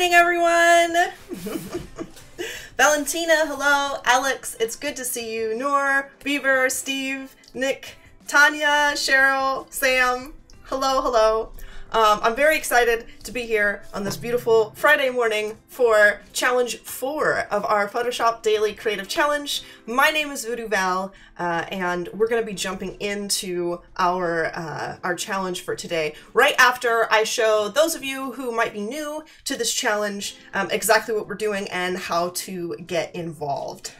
morning, everyone! Valentina, hello. Alex, it's good to see you. Noor, Beaver, Steve, Nick, Tanya, Cheryl, Sam, hello, hello. Um, I'm very excited to be here on this beautiful Friday morning for challenge four of our Photoshop Daily Creative Challenge. My name is Voodoo Val, uh, and we're going to be jumping into our uh, our challenge for today right after I show those of you who might be new to this challenge um, exactly what we're doing and how to get involved.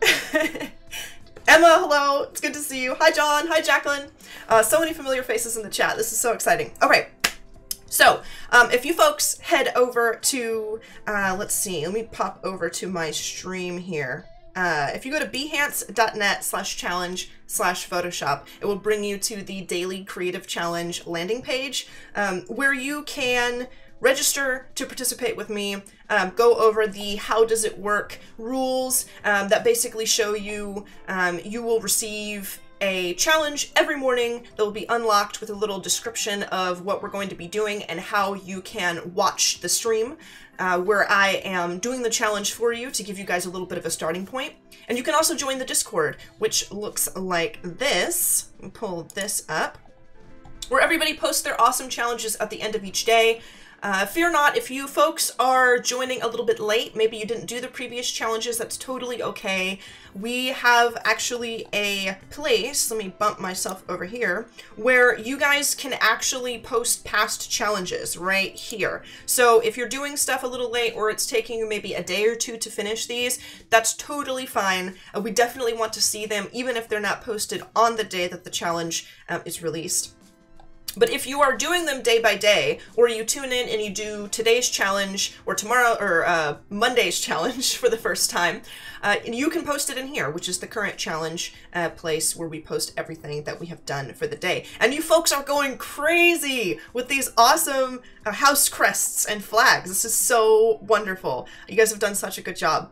Emma, hello. It's good to see you. Hi, John. Hi, Jacqueline. Uh, so many familiar faces in the chat. This is so exciting. Okay. So, um, if you folks head over to, uh, let's see, let me pop over to my stream here. Uh, if you go to behance.net slash challenge slash Photoshop, it will bring you to the daily creative challenge landing page um, where you can register to participate with me, um, go over the how does it work rules um, that basically show you um, you will receive a challenge every morning that will be unlocked with a little description of what we're going to be doing and how you can watch the stream uh, where I am doing the challenge for you to give you guys a little bit of a starting point. And you can also join the Discord, which looks like this. pull this up. Where everybody posts their awesome challenges at the end of each day. Uh, fear not, if you folks are joining a little bit late, maybe you didn't do the previous challenges, that's totally okay. We have actually a place, let me bump myself over here, where you guys can actually post past challenges right here. So if you're doing stuff a little late or it's taking you maybe a day or two to finish these, that's totally fine. Uh, we definitely want to see them even if they're not posted on the day that the challenge um, is released. But if you are doing them day by day, or you tune in and you do today's challenge or tomorrow or uh, Monday's challenge for the first time, uh, you can post it in here, which is the current challenge uh, place where we post everything that we have done for the day. And you folks are going crazy with these awesome uh, house crests and flags. This is so wonderful. You guys have done such a good job.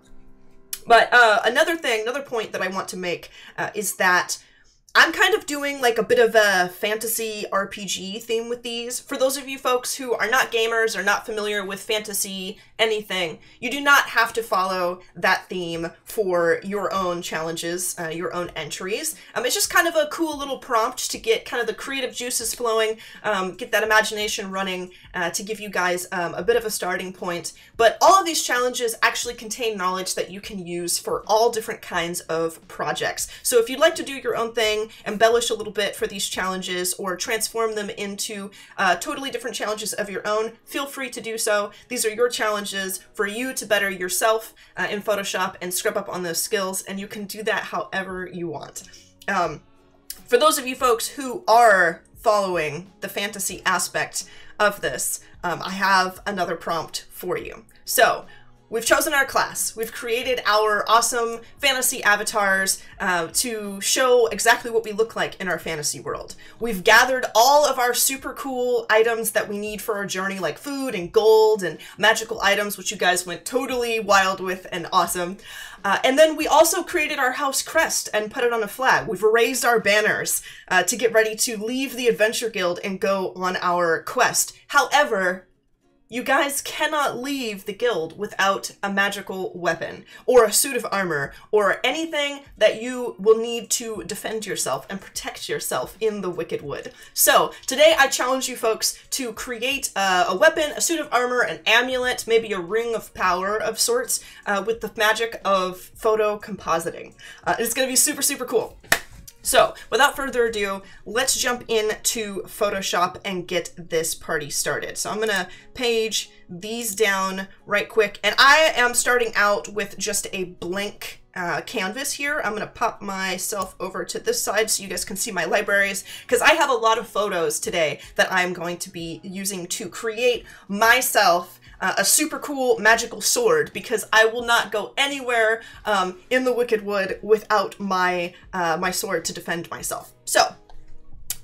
But uh, another thing, another point that I want to make uh, is that I'm kind of doing like a bit of a fantasy RPG theme with these. For those of you folks who are not gamers or not familiar with fantasy anything, you do not have to follow that theme for your own challenges, uh, your own entries. Um, it's just kind of a cool little prompt to get kind of the creative juices flowing, um, get that imagination running uh, to give you guys um, a bit of a starting point. But all of these challenges actually contain knowledge that you can use for all different kinds of projects. So if you'd like to do your own thing, embellish a little bit for these challenges, or transform them into uh, totally different challenges of your own, feel free to do so. These are your challenges for you to better yourself uh, in Photoshop and scrub up on those skills, and you can do that however you want. Um, for those of you folks who are following the fantasy aspect of this, um, I have another prompt for you. So We've chosen our class. We've created our awesome fantasy avatars uh, to show exactly what we look like in our fantasy world. We've gathered all of our super cool items that we need for our journey, like food and gold and magical items, which you guys went totally wild with and awesome. Uh, and then we also created our house crest and put it on a flag. We've raised our banners uh, to get ready to leave the Adventure Guild and go on our quest. However, you guys cannot leave the guild without a magical weapon, or a suit of armor, or anything that you will need to defend yourself and protect yourself in the Wicked Wood. So, today I challenge you folks to create a weapon, a suit of armor, an amulet, maybe a ring of power of sorts, uh, with the magic of photo compositing. Uh, it's gonna be super, super cool. So, without further ado, let's jump into Photoshop and get this party started. So I'm gonna page these down right quick, and I am starting out with just a blank uh, canvas here. I'm gonna pop myself over to this side so you guys can see my libraries, because I have a lot of photos today that I'm going to be using to create myself uh, a super cool magical sword because I will not go anywhere um, in the Wicked Wood without my uh, my sword to defend myself. So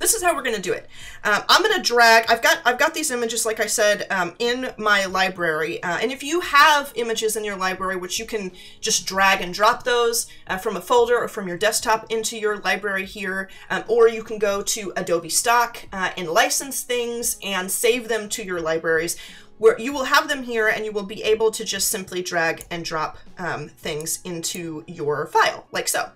this is how we're going to do it. Um, I'm going to drag, I've got I've got these images, like I said, um, in my library. Uh, and if you have images in your library, which you can just drag and drop those uh, from a folder or from your desktop into your library here, um, or you can go to Adobe Stock uh, and license things and save them to your libraries. Where you will have them here and you will be able to just simply drag and drop um, things into your file, like so.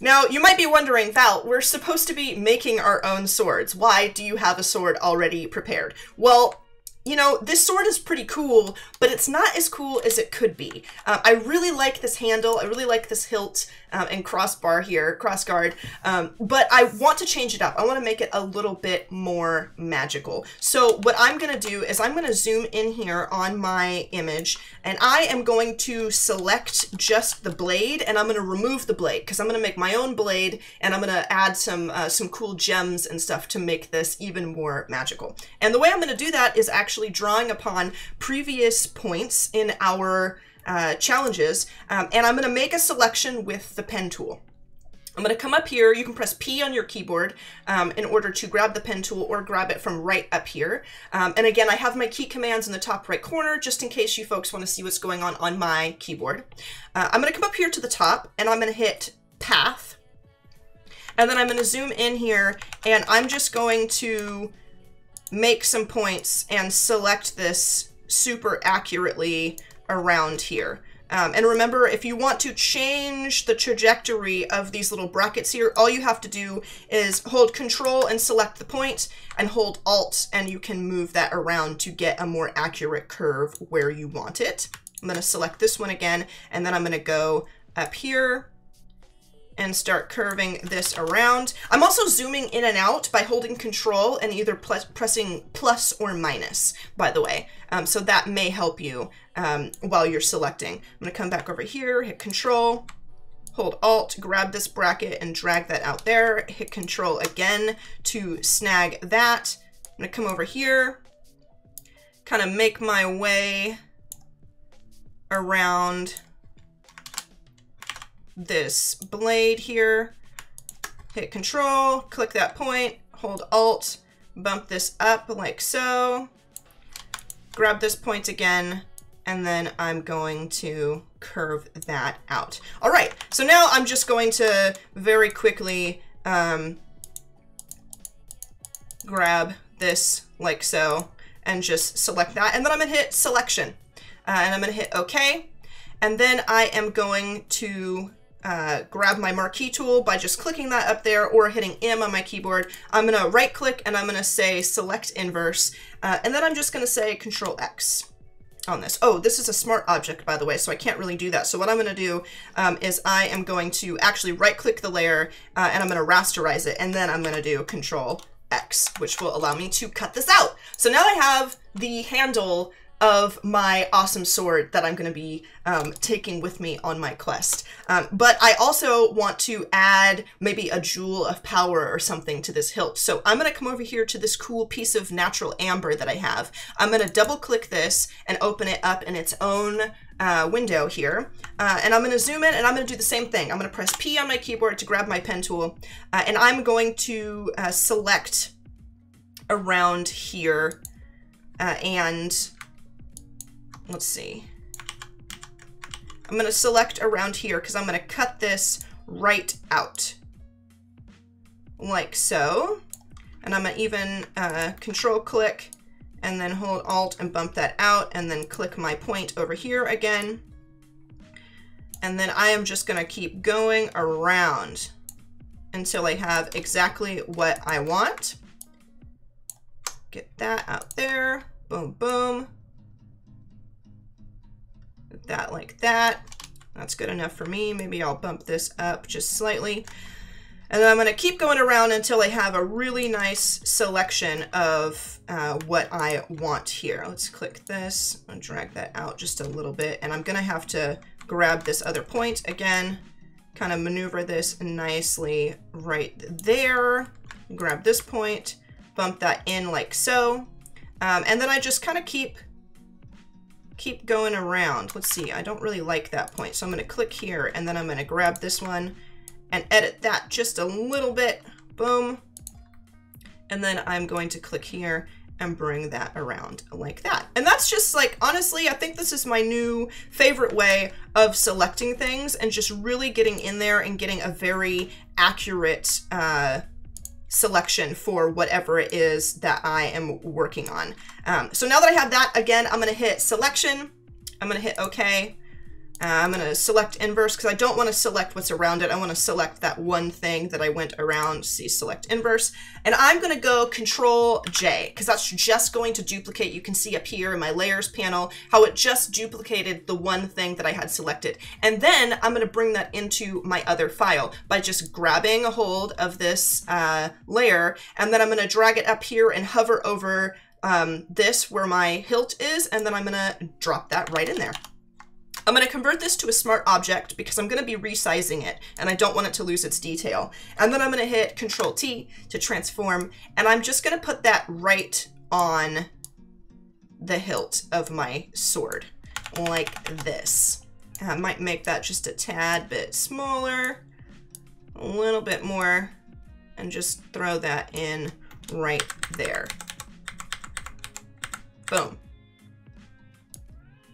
Now, you might be wondering, Val, we're supposed to be making our own swords. Why do you have a sword already prepared? Well, you know, this sword is pretty cool, but it's not as cool as it could be. Um, I really like this handle. I really like this hilt um, and crossbar here, crossguard. Um, but I want to change it up. I want to make it a little bit more magical. So what I'm going to do is I'm going to zoom in here on my image and I am going to select just the blade and I'm going to remove the blade because I'm going to make my own blade and I'm going to add some, uh, some cool gems and stuff to make this even more magical. And the way I'm going to do that is actually drawing upon previous points in our uh, challenges, um, and I'm going to make a selection with the pen tool. I'm going to come up here. You can press P on your keyboard um, in order to grab the pen tool or grab it from right up here. Um, and again, I have my key commands in the top right corner, just in case you folks want to see what's going on on my keyboard. Uh, I'm going to come up here to the top and I'm going to hit Path. And then I'm going to zoom in here and I'm just going to make some points and select this super accurately around here. Um, and remember, if you want to change the trajectory of these little brackets here, all you have to do is hold control and select the point and hold alt and you can move that around to get a more accurate curve where you want it. I'm going to select this one again and then I'm going to go up here and start curving this around. I'm also zooming in and out by holding control and either pressing plus or minus, by the way. Um, so that may help you um, while you're selecting. I'm gonna come back over here, hit control, hold alt, grab this bracket and drag that out there, hit control again to snag that. I'm gonna come over here, kind of make my way around this blade here, hit control, click that point, hold alt, bump this up like so, grab this point again, and then I'm going to curve that out. All right, so now I'm just going to very quickly um, grab this like so and just select that. And then I'm gonna hit selection uh, and I'm gonna hit okay. And then I am going to uh, grab my marquee tool by just clicking that up there or hitting M on my keyboard. I'm going to right click and I'm going to say select inverse. Uh, and then I'm just going to say control X on this. Oh, this is a smart object, by the way, so I can't really do that. So what I'm going to do um, is I am going to actually right click the layer uh, and I'm going to rasterize it. And then I'm going to do control X, which will allow me to cut this out. So now I have the handle of my awesome sword that I'm going to be um, taking with me on my quest. Um, but I also want to add maybe a jewel of power or something to this hilt. So I'm going to come over here to this cool piece of natural amber that I have. I'm going to double click this and open it up in its own uh, window here. Uh, and I'm going to zoom in and I'm going to do the same thing. I'm going to press P on my keyboard to grab my pen tool. Uh, and I'm going to uh, select around here uh, and let's see. I'm going to select around here because I'm going to cut this right out. Like so. And I'm going to even uh, control click and then hold alt and bump that out and then click my point over here again. And then I am just going to keep going around until I have exactly what I want. Get that out there. Boom, boom that like that. That's good enough for me. Maybe I'll bump this up just slightly. And then I'm going to keep going around until I have a really nice selection of uh, what I want here. Let's click this and drag that out just a little bit. And I'm going to have to grab this other point again, kind of maneuver this nicely right there. Grab this point, bump that in like so. Um, and then I just kind of keep keep going around. Let's see, I don't really like that point. So I'm gonna click here and then I'm gonna grab this one and edit that just a little bit. Boom. And then I'm going to click here and bring that around like that. And that's just like, honestly, I think this is my new favorite way of selecting things and just really getting in there and getting a very accurate uh, selection for whatever it is that I am working on. Um, so now that I have that, again, I'm gonna hit selection, I'm gonna hit okay, uh, I'm going to select inverse because I don't want to select what's around it. I want to select that one thing that I went around. See, select inverse. And I'm going to go Control J because that's just going to duplicate. You can see up here in my layers panel how it just duplicated the one thing that I had selected. And then I'm going to bring that into my other file by just grabbing a hold of this uh, layer. And then I'm going to drag it up here and hover over um, this where my hilt is. And then I'm going to drop that right in there. I'm going to convert this to a smart object because I'm going to be resizing it and I don't want it to lose its detail. And then I'm going to hit Control T to transform and I'm just going to put that right on the hilt of my sword like this. I might make that just a tad bit smaller, a little bit more, and just throw that in right there. Boom.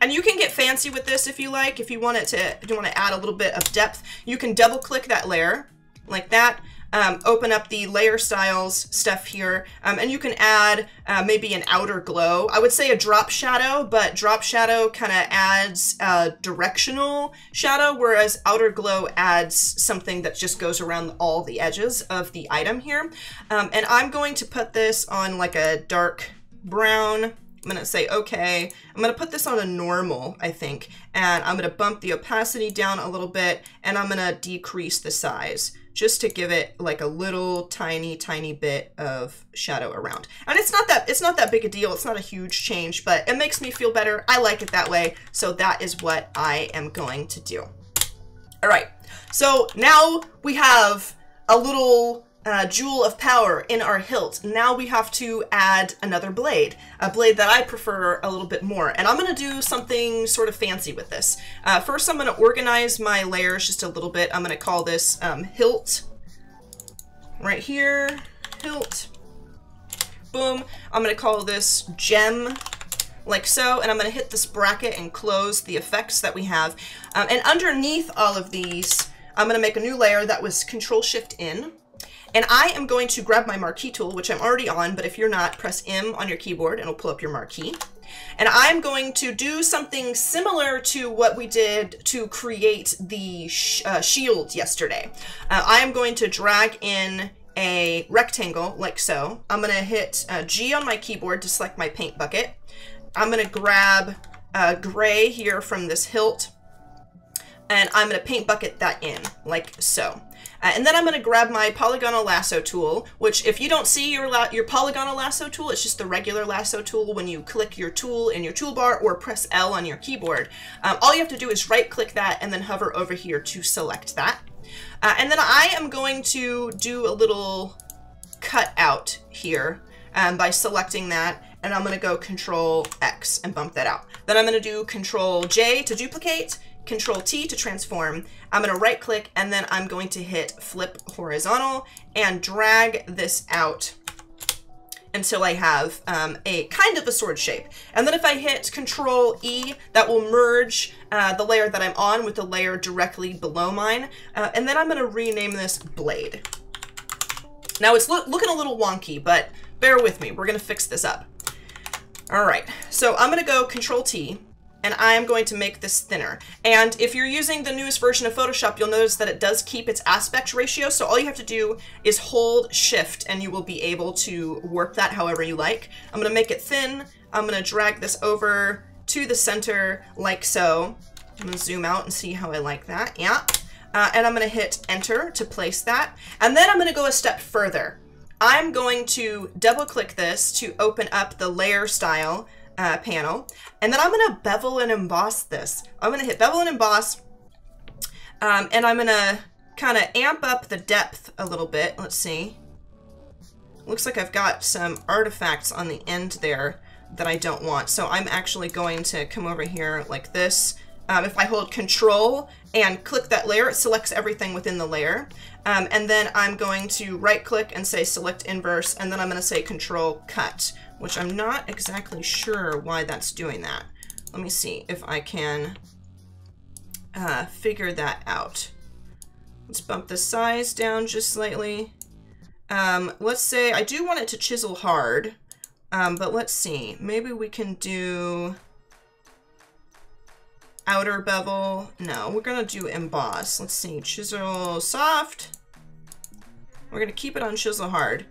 And you can get fancy with this if you like. If you want it to, you want to add a little bit of depth, you can double click that layer like that. Um, open up the layer styles stuff here, um, and you can add uh, maybe an outer glow. I would say a drop shadow, but drop shadow kind of adds a directional shadow, whereas outer glow adds something that just goes around all the edges of the item here. Um, and I'm going to put this on like a dark brown I'm gonna say, okay, I'm gonna put this on a normal, I think, and I'm gonna bump the opacity down a little bit, and I'm gonna decrease the size just to give it like a little tiny, tiny bit of shadow around. And it's not that, it's not that big a deal. It's not a huge change, but it makes me feel better. I like it that way. So that is what I am going to do. All right, so now we have a little uh, jewel of power in our hilt. Now we have to add another blade, a blade that I prefer a little bit more. And I'm going to do something sort of fancy with this. Uh, first, I'm going to organize my layers just a little bit. I'm going to call this um, hilt right here, hilt. Boom. I'm going to call this gem like so, and I'm going to hit this bracket and close the effects that we have. Um, and underneath all of these, I'm going to make a new layer that was Control Shift N. And I am going to grab my marquee tool, which I'm already on, but if you're not, press M on your keyboard and it'll pull up your marquee. And I'm going to do something similar to what we did to create the sh uh, shield yesterday. Uh, I am going to drag in a rectangle like so. I'm going to hit uh, G on my keyboard to select my paint bucket. I'm going to grab uh, gray here from this hilt and I'm going to paint bucket that in like so. Uh, and then I'm going to grab my polygonal lasso tool, which if you don't see your, your polygonal lasso tool, it's just the regular lasso tool when you click your tool in your toolbar or press L on your keyboard. Um, all you have to do is right click that and then hover over here to select that. Uh, and then I am going to do a little cut out here um, by selecting that and I'm going to go control X and bump that out. Then I'm going to do control J to duplicate Control T to transform. I'm going to right click and then I'm going to hit flip horizontal and drag this out until I have um, a kind of a sword shape. And then if I hit Control E, that will merge uh, the layer that I'm on with the layer directly below mine. Uh, and then I'm going to rename this Blade. Now it's lo looking a little wonky, but bear with me. We're going to fix this up. All right, so I'm going to go Control T and I am going to make this thinner. And if you're using the newest version of Photoshop, you'll notice that it does keep its aspect ratio. So all you have to do is hold shift and you will be able to work that however you like. I'm gonna make it thin. I'm gonna drag this over to the center like so. I'm gonna zoom out and see how I like that. Yeah. Uh, and I'm gonna hit enter to place that. And then I'm gonna go a step further. I'm going to double click this to open up the layer style uh, panel. And then I'm to bevel and emboss this. I'm to hit bevel and emboss. Um, and I'm to kind of amp up the depth a little bit. Let's see. Looks like I've got some artifacts on the end there that I don't want. So I'm actually going to come over here like this. Um, if I hold control and click that layer, it selects everything within the layer. Um, and then I'm going to right click and say select inverse, and then I'm going to say control cut which I'm not exactly sure why that's doing that. Let me see if I can uh, figure that out. Let's bump the size down just slightly. Um, let's say I do want it to chisel hard, um, but let's see. Maybe we can do outer bevel. No, we're gonna do emboss. Let's see, chisel soft. We're gonna keep it on chisel hard.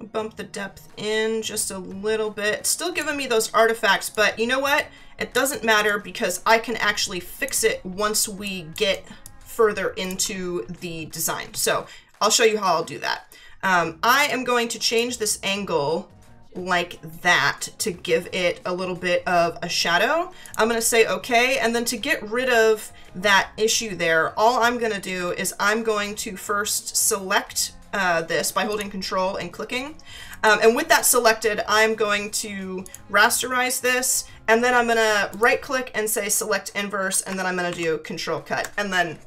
Bump the depth in just a little bit. Still giving me those artifacts, but you know what? It doesn't matter because I can actually fix it once we get further into the design. So I'll show you how I'll do that. Um, I am going to change this angle like that to give it a little bit of a shadow. I'm going to say okay, and then to get rid of that issue there, all I'm going to do is I'm going to first select uh, this by holding control and clicking. Um, and with that selected, I'm going to rasterize this, and then I'm going to right click and say select inverse, and then I'm going to do control cut, and then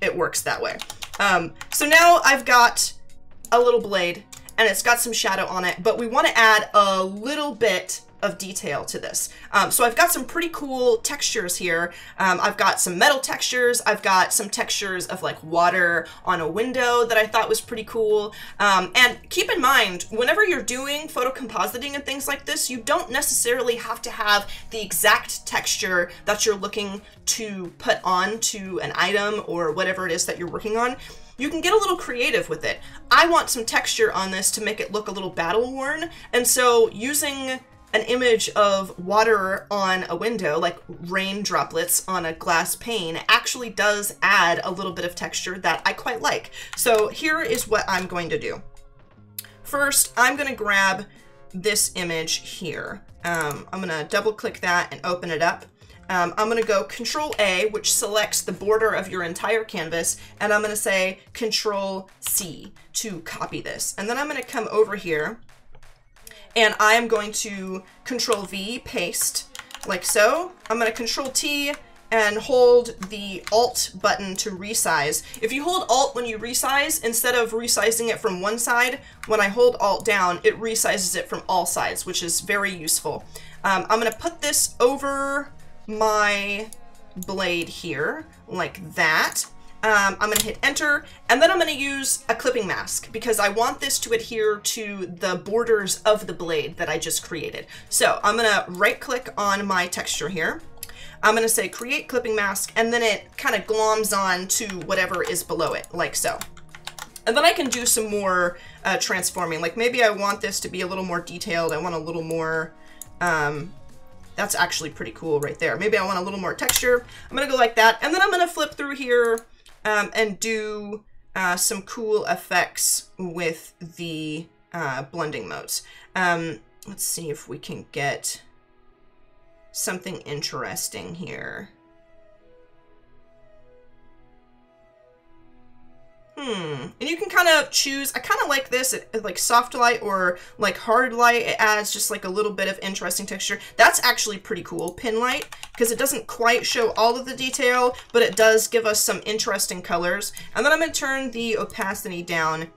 it works that way. Um, so now I've got a little blade and it's got some shadow on it, but we want to add a little bit of detail to this. Um, so I've got some pretty cool textures here. Um, I've got some metal textures. I've got some textures of like water on a window that I thought was pretty cool. Um, and keep in mind, whenever you're doing photo compositing and things like this, you don't necessarily have to have the exact texture that you're looking to put on to an item or whatever it is that you're working on you can get a little creative with it. I want some texture on this to make it look a little battle worn, and so using an image of water on a window, like rain droplets on a glass pane, actually does add a little bit of texture that I quite like. So here is what I'm going to do. First, I'm going to grab this image here. Um, I'm going to double click that and open it up. Um, I'm going to go Control A, which selects the border of your entire canvas, and I'm going to say Control C to copy this. And then I'm going to come over here, and I am going to Control V, paste, like so. I'm going to Control T and hold the Alt button to resize. If you hold Alt when you resize, instead of resizing it from one side, when I hold Alt down, it resizes it from all sides, which is very useful. Um, I'm going to put this over my blade here like that. Um, I'm going to hit enter and then I'm going to use a clipping mask because I want this to adhere to the borders of the blade that I just created. So I'm going to right click on my texture here. I'm going to say create clipping mask and then it kind of gloms on to whatever is below it like so. And then I can do some more uh, transforming. Like maybe I want this to be a little more detailed. I want a little more um, that's actually pretty cool right there. Maybe I want a little more texture. I'm going to go like that. And then I'm going to flip through here um, and do uh, some cool effects with the uh, blending modes. Um, let's see if we can get something interesting here. Hmm. And you can kind of choose, I kind of like this, like soft light or like hard light. It adds just like a little bit of interesting texture. That's actually pretty cool, pin light, because it doesn't quite show all of the detail, but it does give us some interesting colors. And then I'm going to turn the opacity down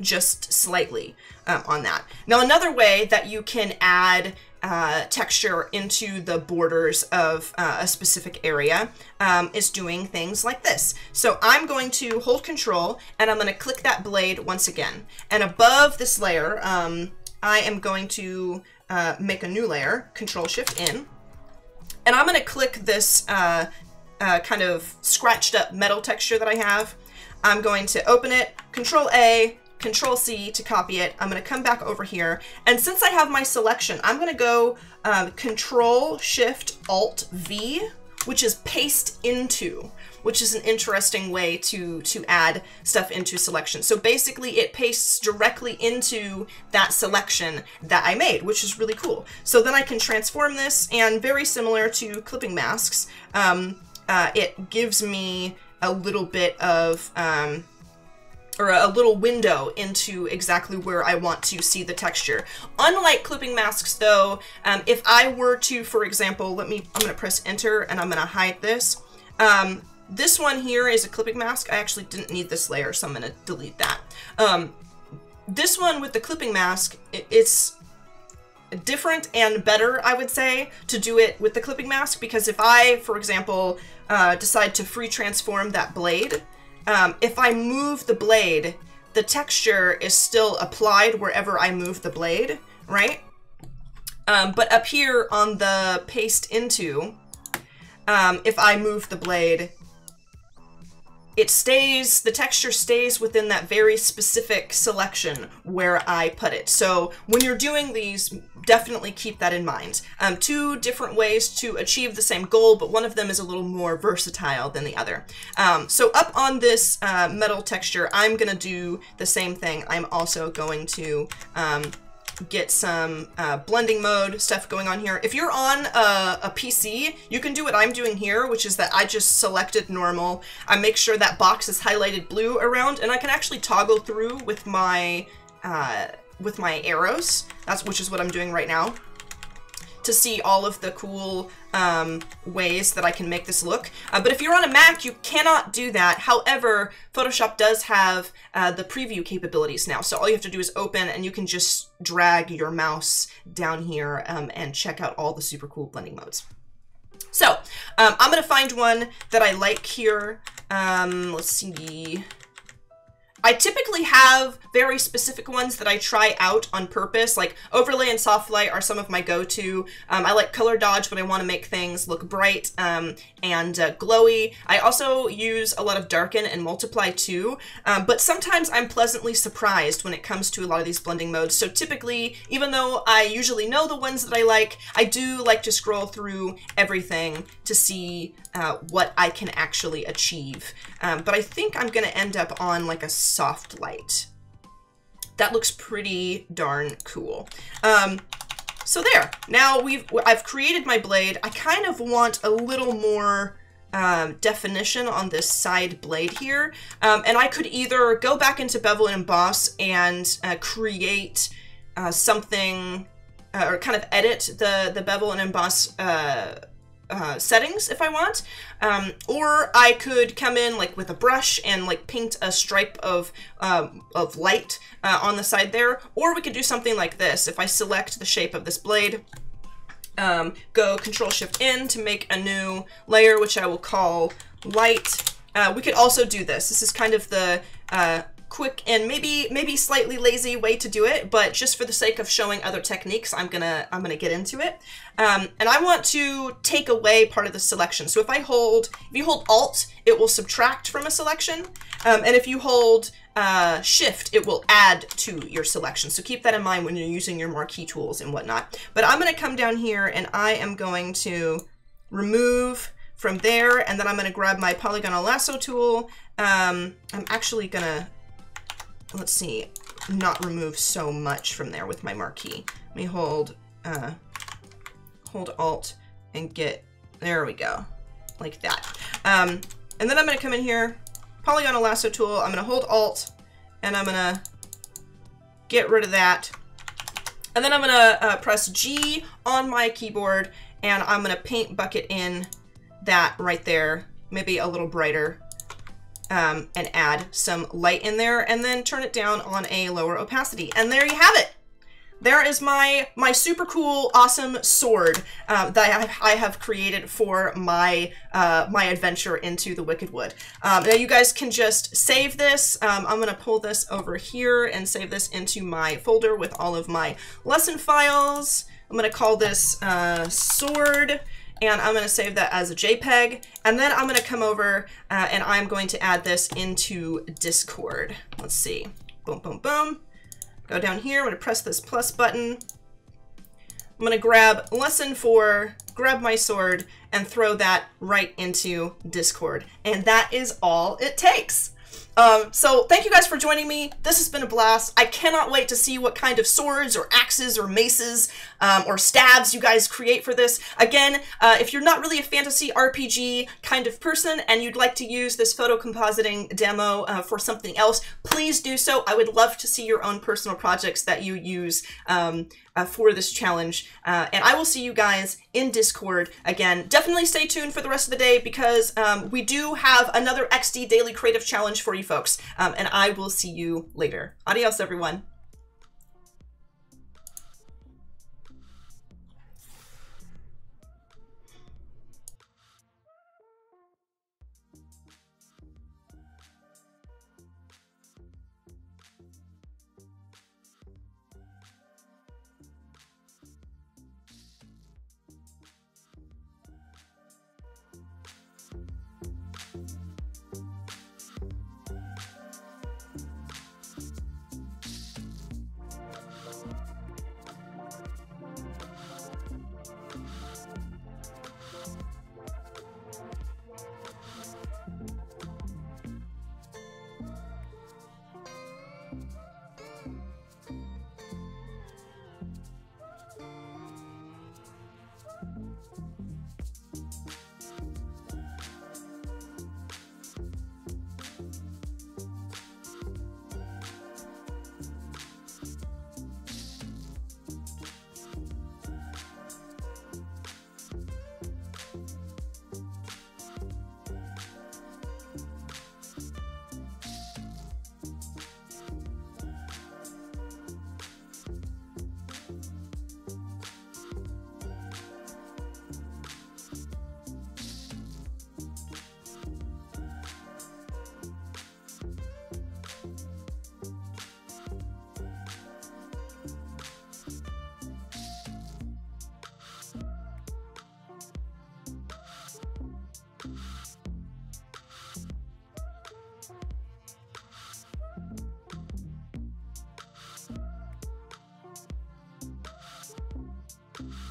just slightly um, on that. Now, another way that you can add uh, texture into the borders of uh, a specific area um, is doing things like this. So I'm going to hold control and I'm going to click that blade once again. And above this layer, um, I am going to uh, make a new layer, control shift N. And I'm going to click this uh, uh, kind of scratched up metal texture that I have. I'm going to open it, control A, Control C to copy it. I'm going to come back over here. And since I have my selection, I'm going to go um, Control Shift Alt V, which is paste into, which is an interesting way to, to add stuff into selection. So basically it pastes directly into that selection that I made, which is really cool. So then I can transform this and very similar to clipping masks, um, uh, it gives me a little bit of um, or a little window into exactly where I want to see the texture. Unlike clipping masks though, um, if I were to, for example, let me, I'm gonna press enter and I'm gonna hide this. Um, this one here is a clipping mask. I actually didn't need this layer, so I'm gonna delete that. Um, this one with the clipping mask, it, it's different and better, I would say, to do it with the clipping mask because if I, for example, uh, decide to free transform that blade, um, if I move the blade, the texture is still applied wherever I move the blade, right? Um, but up here on the paste into, um, if I move the blade, it stays, the texture stays within that very specific selection where I put it. So when you're doing these, definitely keep that in mind. Um, two different ways to achieve the same goal, but one of them is a little more versatile than the other. Um, so up on this uh, metal texture, I'm gonna do the same thing. I'm also going to um, get some uh, blending mode stuff going on here. If you're on a, a, PC, you can do what I'm doing here, which is that I just selected normal. I make sure that box is highlighted blue around, and I can actually toggle through with my uh, with my arrows. That's which is what I'm doing right now to see all of the cool um, ways that I can make this look. Uh, but if you're on a Mac, you cannot do that. However, Photoshop does have uh, the preview capabilities now. So all you have to do is open and you can just drag your mouse down here um, and check out all the super cool blending modes. So um, I'm going to find one that I like here. Um, let's see. I typically have very specific ones that I try out on purpose, like overlay and soft light are some of my go-to. Um, I like color dodge when I want to make things look bright um, and uh, glowy. I also use a lot of darken and multiply too, um, but sometimes I'm pleasantly surprised when it comes to a lot of these blending modes. So typically, even though I usually know the ones that I like, I do like to scroll through everything to see uh, what I can actually achieve. Um, but I think I'm to end up on like a soft light. That looks pretty darn cool. Um, so there, now we've, I've created my blade. I kind of want a little more um, definition on this side blade here. Um, and I could either go back into Bevel and Emboss and uh, create uh, something uh, or kind of edit the, the Bevel and Emboss uh, settings if I want. Um, or I could come in like with a brush and like paint a stripe of, um, of light uh, on the side there. Or we could do something like this. If I select the shape of this blade, um, go Control Shift N to make a new layer, which I will call light. Uh, we could also do this. This is kind of the uh, quick and maybe maybe slightly lazy way to do it, but just for the sake of showing other techniques, I'm gonna I'm gonna get into it. Um, and I want to take away part of the selection. So if I hold, if you hold Alt, it will subtract from a selection, um, and if you hold uh, Shift, it will add to your selection. So keep that in mind when you're using your marquee tools and whatnot. But I'm gonna come down here and I am going to remove from there, and then I'm gonna grab my polygonal lasso tool. Um, I'm actually gonna let's see, not remove so much from there with my marquee. Let me hold, uh, hold Alt and get, there we go, like that. Um, and then I'm gonna come in here, polygonal lasso tool, I'm gonna hold Alt, and I'm gonna get rid of that. And then I'm gonna uh, press G on my keyboard, and I'm gonna paint bucket in that right there, maybe a little brighter um, and add some light in there and then turn it down on a lower opacity. And there you have it. There is my my super cool, awesome sword uh, that I, have created for my uh, my adventure into the Wicked Wood. Um, now you guys can just save this. Um, I'm gonna pull this over here and save this into my folder with all of my lesson files. I'm gonna call this uh, sword and I'm going to save that as a JPEG. And then I'm going to come over uh, and I'm going to add this into Discord. Let's see. Boom, boom, boom. Go down here. I'm going to press this plus button. I'm going to grab lesson four, grab my sword, and throw that right into Discord. And that is all it takes. Um, so thank you guys for joining me. This has been a blast. I cannot wait to see what kind of swords or axes or maces um, or stabs you guys create for this. Again, uh, if you're not really a fantasy RPG kind of person and you'd like to use this photo compositing demo uh, for something else, please do so. I would love to see your own personal projects that you use um, uh, for this challenge. Uh, and I will see you guys in Discord again. Definitely stay tuned for the rest of the day because um, we do have another XD Daily Creative Challenge for folks. Um, and I will see you later. Adios, everyone. you